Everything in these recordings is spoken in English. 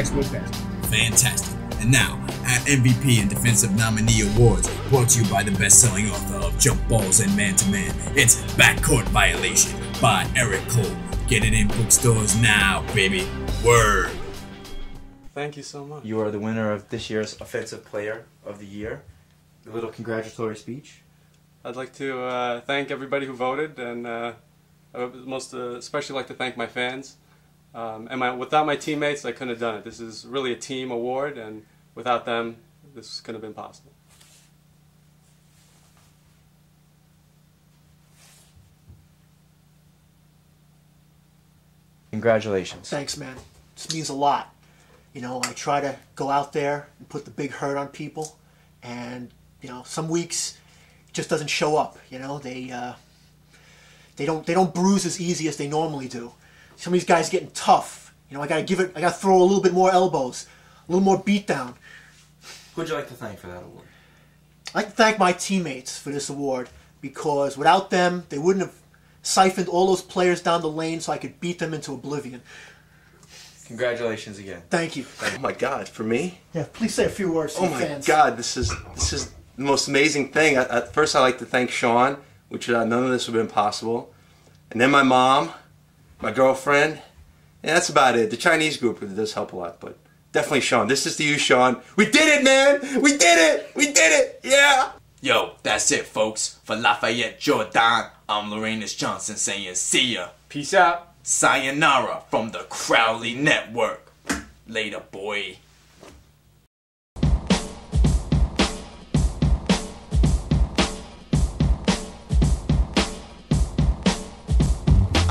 Textbook best. Fantastic. And now, our MVP and Defensive Nominee Awards brought to you by the best-selling author of Jump Balls and Man to Man. It's Backcourt Violation by Eric Cole. Get it in bookstores now, baby. Word. Thank you so much. You are the winner of this year's Offensive Player of the Year. A little congratulatory speech. I'd like to uh, thank everybody who voted, and uh, I would most uh, especially like to thank my fans. Um, and my, without my teammates, I couldn't have done it. This is really a team award, and without them, this couldn't have been possible. Congratulations. Thanks, man. This means a lot. You know, I try to go out there and put the big hurt on people, and you know, some weeks it just doesn't show up. You know, they uh, they don't they don't bruise as easy as they normally do. Some of these guys getting tough. You know, I gotta give it. I gotta throw a little bit more elbows, a little more beatdown. Who'd you like to thank for that award? I'd like to thank my teammates for this award because without them, they wouldn't have siphoned all those players down the lane so I could beat them into oblivion. Congratulations again. Thank you. Oh my God, for me? Yeah, please say a few words to Oh your my fans. God, this is this is the most amazing thing. At, at first, I'd like to thank Sean, which uh, none of this would have been possible, and then my mom, my girlfriend, and that's about it. The Chinese group does help a lot, but definitely Sean. This is to you, Sean. We did it, man. We did it. We did it. Yeah. Yo, that's it, folks. For Lafayette Jordan, I'm Lorenus Johnson saying see ya. Peace out. Sayonara from the Crowley Network. Later, boy.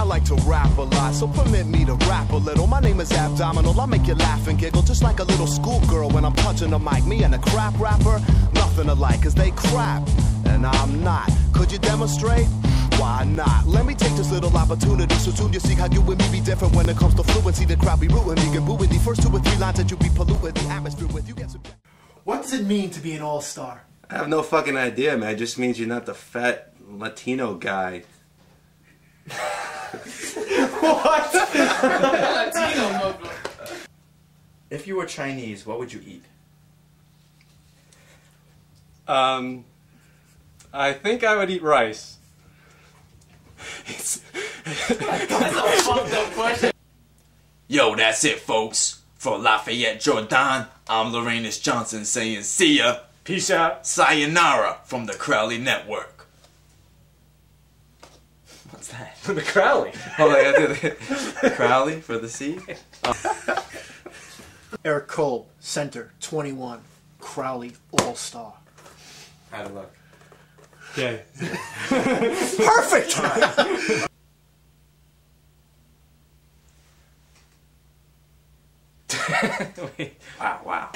Like to rap a lot, so permit me to rap a little. My name is Abdominal, I'll make you laugh and giggle just like a little schoolgirl when I'm touching the mic. Me and a crap rapper, nothing alike, cause they crap, and I'm not. Could you demonstrate? Why not? Let me take this little opportunity so soon you see how you and me be different when it comes to fluency. The crowd be rooting me and booing the first two or three lines that you be polluting the atmosphere with. You get some. What does it mean to be an all-star? I have no fucking idea, man. It just means you're not the fat Latino guy. If you were Chinese, what would you eat? Um, I think I would eat rice. It's a fucked up question. Yo, that's it, folks. For Lafayette Jordan, I'm Lorenus Johnson saying see ya. Peace out. Sayonara from the Crowley Network. What's that? the Crowley. Oh, I gotta do the Crowley for the C? Eric Cole, center, 21, Crowley, all-star. Out of luck. Okay. Perfect! Wow, wow.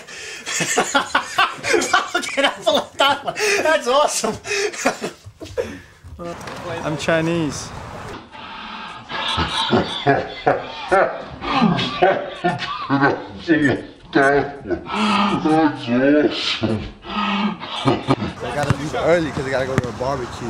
Get out of that one. That's awesome. I'm Chinese. I gotta leave early because I gotta go to a barbecue.